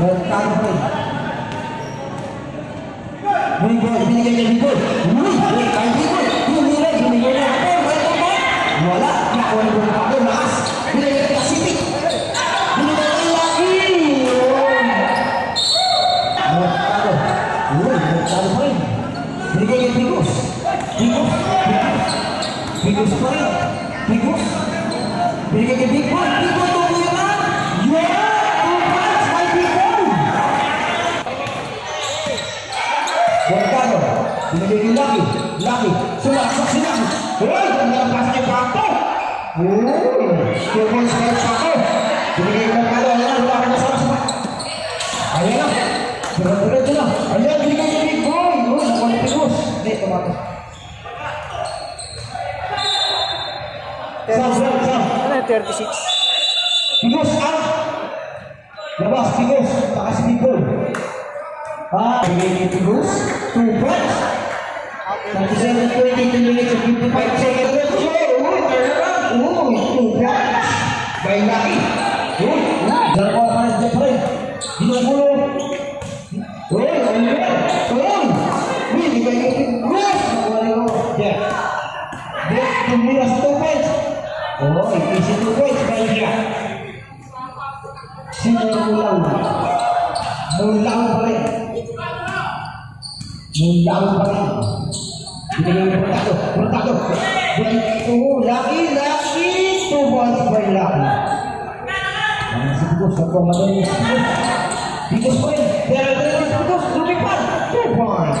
Pa rin. Uy, boy, binigay niya ni boy. Uy, uy, kaya ni boy. Tumira, binigay niya ako. Merkado pa. Wala, nakuha ni Merkado. Lakas. Binigay niya City. Binigay niya Lucky. Yun. Merkado. Uy, Merkado pa rin. Binigay niya Tigos. Tigos. Tigos. Tigos pa rin. Tigos. Binigay niya Big Boy. Big Boy, tumira. Yeah! Two points by Big Boy. Mercado, binigay ni Lucky, Lucky, sumasok si Lucky. Uy, ang lakas ni Paco. Uy, two points by Paco. Binigay ni Mercado, ayan na, lumakan na sa sa Ayan na, diretso na. Ayan, binigay ni Big Boy. Uy, nakuha ni Pigus. Hindi, tumakas. Sam, Sam, Sam. Ano yung 36? Pigus out. Labas, Pigus. Takas si Big Boy. Ah, binigay ni Pigus. Two points. 37, 22 minutes and 55 seconds. Let's go! Uy, turn around. Uy, two points. By Lucky. Oh. Sino pa rin. Binigay ng Portado. Portado. Laki, laki. Two balls by laki. Ang sigos, ako madali yung sigos. Sigos pa rin. Pero ito yung sigos. Lumipad. Two points.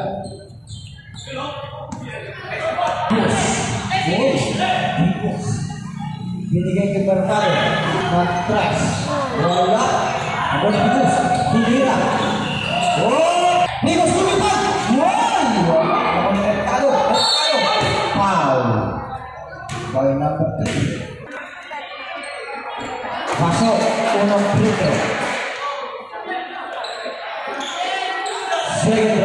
Binigay ke Mercado. Matras. Wala. Ako na Bus. Hihira. Oh! Bigos lumipad! One! Wala. Mercado. Mercado. Foul. Foul number three. Throw. Second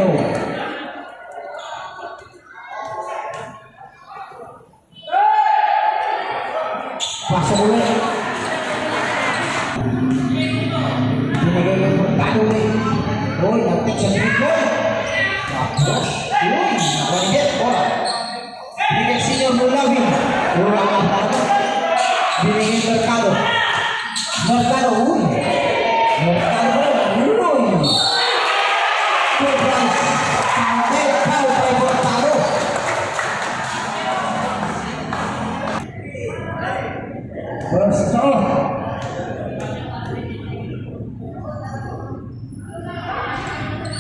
Tapos, uy, nabanggit. Bola. Ang talo. Binigay Mercado. Mercado,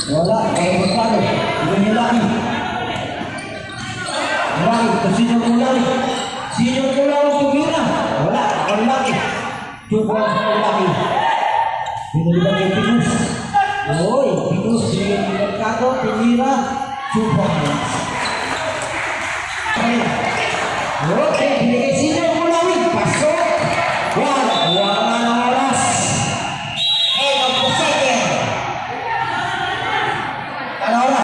Wala, kay Mercado. Ibig niya laki. Laki, ito senior Mulawin. Senior Mulawin, tumira. Wala, ang laki. Points by laki. Points.